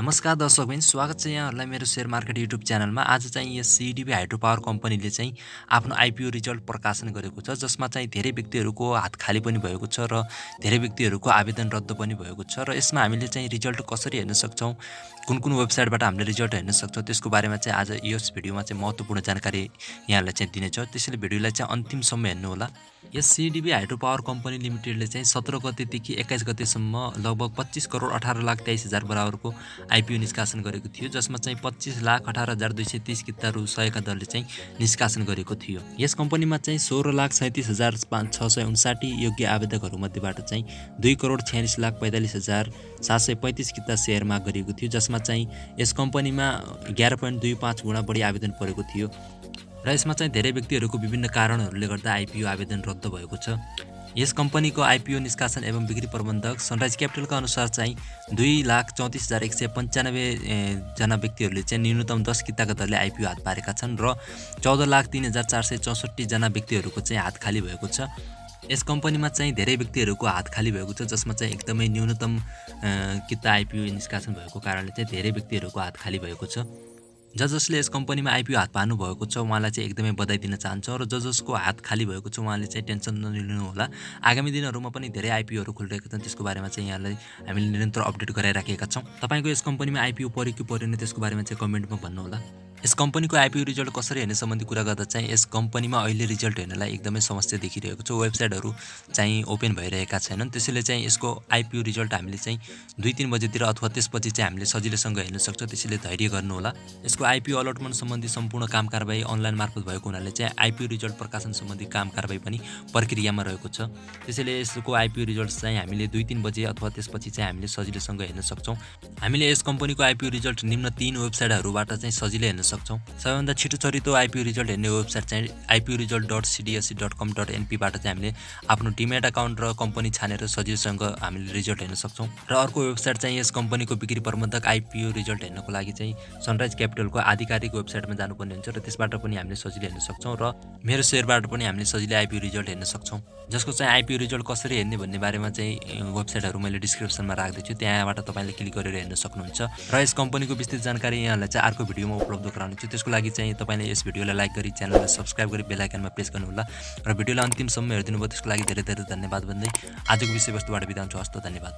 नमस्कार दर्शक बहिनी स्वागत छ यहाँहरूलाई मेरो सेयर मार्केट युट्युब च्यानलमा। आज चाहिँ यस सिडिबी हाइड्रो पावर कम्पनीले चाहिँ आफ्नो आइपिओ रिजल्ट प्रकाशन गरेको छ जसमा चाहिँ धेरै व्यक्तिहरूको हात खाली पनि भएको छ र धेरै व्यक्तिहरूको आवेदन रद्द पनि भएको छ र यसमा हामीले चाहिँ रिजल्ट कसरी हेर्न सक्छौँ कुन कुन वेबसाइटबाट हामीले रिजल्ट हेर्न सक्छौँ त्यसको बारेमा चाहिँ आज यस भिडियोमा चाहिँ महत्त्वपूर्ण जानकारी यहाँलाई चाहिँ दिनेछ। त्यसैले भिडियोलाई चाहिँ अन्तिमसम्म हेर्नुहोला। यस सिडिबी हाइड्रो पावर कम्पनी लिमिटेडले चाहिँ सत्र गतेदेखि एक्काइस गतेसम्म लगभग पच्चिस करोड अठार लाख तेइस हजार बराबरको आइपिओ निष्कासन गरेको थियो जसमा चाहिँ पच्चिस लाख अठार हजार दुई सय तिस किता रु सयका दरले चाहिँ निष्कासन गरेको थियो। यस कम्पनीमा चाहिँ सोह्र लाख सैँतिस हजार पाँच छ सय उन्साठी योग्य आवेदकहरूमध्येबाट चाहिँ दुई करोड छ्यालिस लाख पैँतालिस हजार सात सय पैँतिस किता सेयर माग गरिएको थियो जसमा चाहिँ यस कम्पनीमा एघार पोइन्ट दुई पाँच गुणा बढी आवेदन परेको थियो। र यसमा चाहिँ धेरै व्यक्तिहरूको विभिन्न कारणहरूले गर्दा आइपिओ आवेदन रद्द भएको छ। यस कम्पनीको आइपिओ निष्कासन एवं बिक्री प्रबन्धक सनराइज क्यापिटलका अनुसार चाहिँ दुई लाख चौतिस हजार एक सय पन्चानब्बेजना व्यक्तिहरूले चाहिँ न्यूनतम दस किताका दरले आइपिओ हात पारेका छन् र चौध लाख तिन हजार चार सय चौसठीजना व्यक्तिहरूको चाहिँ हात खाली भएको छ। यस कम्पनीमा चाहिँ धेरै व्यक्तिहरूको हात खाली भएको छ जसमा चाहिँ एकदमै न्यूनतम किता आइपिओ निष्कासन भएको कारणले चाहिँ धेरै व्यक्तिहरूको हात खाली भएको छ। ज जसले यस कम्पनीमा आइपिओ हात पार्नु भएको छ उहाँलाई चाहिँ एकदमै बधाई दिन चाहन्छौँ र ज जसको हात खाली भएको छ उहाँले चाहिँ टेन्सन नलिनु होला आगामी दिनहरूमा पनि धेरै आइपिओहरू खोलिरहेका छन् त्यसको बारेमा चाहिँ यहाँलाई हामीले निरन्तर अपडेट गराइराखेका छौँ। तपाईँको यस कम्पनीमा आइपिओ पऱ्यो कि परेन त्यसको बारेमा चाहिँ कमेन्टमा भन्नुहोला। यस कम्पनीको आइपिओ रिजल्ट कसरी हेर्ने सम्बन्धी कुरा गर्दा चाहिँ यस कम्पनीमा अहिले रिजल्ट हेर्नलाई एकदमै समस्या देखिरहेको छ। वेबसाइटहरू चाहिँ ओपन भइरहेका छैनन्। त्यसैले चाहिँ यसको आइपिओ रिजल्ट हामीले चाहिँ दुई तिन बजीतिर अथवा त्यसपछि चाहिँ हामीले सजिलैसँग हेर्न सक्छौँ। त्यसैले धैर्य गर्नुहोला यसको आइपिओ अलटमेन्ट सम्बन्धी सम्पूर्ण काम कारवाही अनलाइन मार्फत भएको हुनाले चाहिँ आइपिओ रिजल्ट प्रकाशन सम्बन्धी काम कारवाही पनि प्रक्रियामा रहेको छ। त्यसैले यसको आइपिओ रिजल्ट चाहिँ हामीले दुई तिन बजे अथवा त्यसपछि चाहिँ हामीले सजिलैसँग हेर्न सक्छौँ। हामीले यस कम्पनीको आइपिओ रिजल्ट निम्न तिन वेबसाइटहरूबाट चाहिँ सजिलै हेर्न सक्छौँ। सबैभन्दा छिटो चरितो आइपिओ रिजल्ट हेर्ने वेबसाइट चाहिँ IPO result dot CDSC dot com dot एनपीबाट चाहिँ हामीले आफ्नो डिमेट अकाउन्ट र कम्पनी छानेर सजिलोसँग हामीले रिजल्ट हेर्न सक्छौँ। र अर्को वेबसाइट चाहिँ यस कम्पनीको बिक्री प्रबन्धक आइपिओ रिजल्ट हेर्नको लागि चाहिँ सनराइज क्यापिटलको आधिकारिक वेबसाइटमा जानुपर्ने हुन्छ र त्यसबाट पनि हामीले सजिलो हेर्न सक्छौँ र मेरो सेयरबाट पनि हामीले सजिलै आइपिओ रिजल्ट हेर्न सक्छौँ। जसको चाहिँ आइपिओ रिजल्ट कसरी हेर्ने भन्ने बारेमा चाहिँ वेबसाइटहरू मैले डिस्क्रिप्सनमा राखिदिन्छु त्यहाँबाट तपाईँले क्लिक गरेर हेर्न सक्नुहुन्छ। र यस कम्पनीको विस्तृत जानकारी यहाँलाई चाहिँ अर्को भिडियोमा उपलब्ध गराउनेछु त्यसको लागि चाहिँ तपाईँले यस भिडियोलाई लाइक गरी च्यानललाई सब्सक्राइब गरी बेलायकनमा प्रेस गर्नुहोला। र भिडियोलाई अन्तिमसम्म हेरिदिनु भयो त्यसको लागि धेरै धेरै धन्यवाद भन्दै आजको विषयवस्तुबाट बिदा हुन्छ। हस्त धन्यवाद।